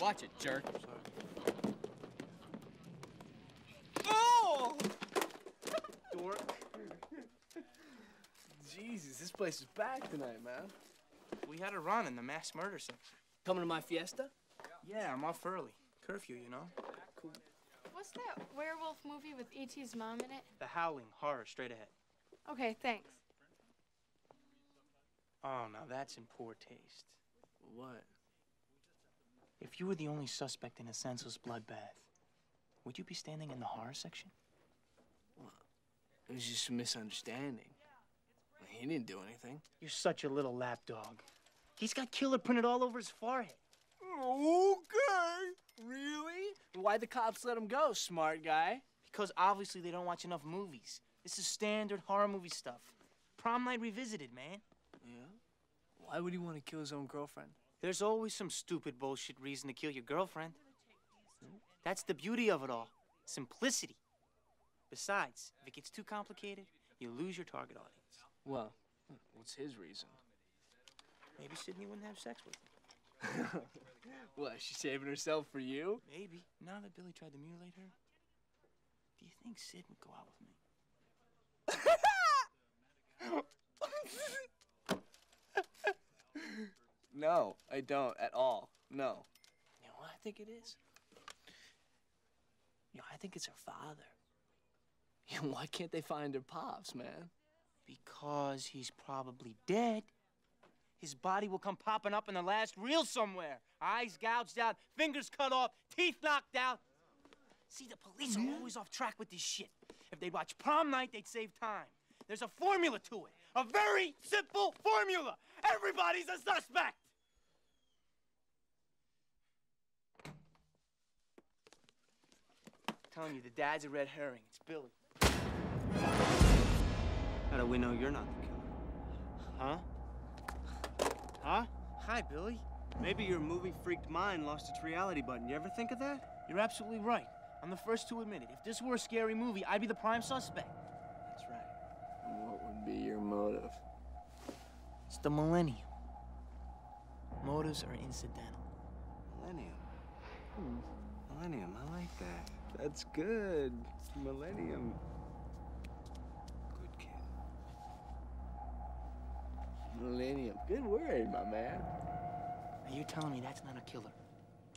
Watch it, jerk. Oh! Dork. Jesus, this place is packed tonight, man. We had a run in the mass murder section. Coming to my fiesta? Yeah, I'm off early. Curfew, you know? Cool. What's that werewolf movie with E.T.'s mom in it? The Howling, horror, straight ahead. Okay, thanks. Oh, now that's in poor taste. What? If you were the only suspect in a senseless bloodbath, would you be standing in the horror section? It was just a misunderstanding. He didn't do anything. You're such a little lapdog. He's got killer printed all over his forehead. Okay. Really? Why the cops let him go, smart guy? Because obviously they don't watch enough movies. This is standard horror movie stuff. Prom night revisited, man. Yeah? Why would he want to kill his own girlfriend? There's always some stupid bullshit reason to kill your girlfriend. That's the beauty of it all simplicity. Besides, if it gets too complicated, you lose your target audience. Well, what's his reason? Maybe Sidney wouldn't have sex with him. what, she's saving herself for you? Maybe. Now that Billy tried to mutilate her, do you think Sid would go out with me? No, I don't at all. No. You know what I think it is? You know, I think it's her father. You know, why can't they find her pops, man? Because he's probably dead. His body will come popping up in the last reel somewhere. Eyes gouged out, fingers cut off, teeth knocked out. See, the police are always off track with this shit. If they'd watch prom night, they'd save time. There's a formula to it. A very simple formula. Everybody's a suspect. Telling you, the dad's a red herring. It's Billy. How do we know you're not the killer? Huh? Huh? Hi, Billy. Maybe your movie freaked mind lost its reality button. You ever think of that? You're absolutely right. I'm the first to admit it. If this were a scary movie, I'd be the prime suspect. That's right. What would be your motive? It's the millennium. Motives are incidental. Millennium. Hmm. Millennium, I like that. That's good. Millennium. Good kid. Millennium. Good word, my man. Now you're telling me that's not a killer.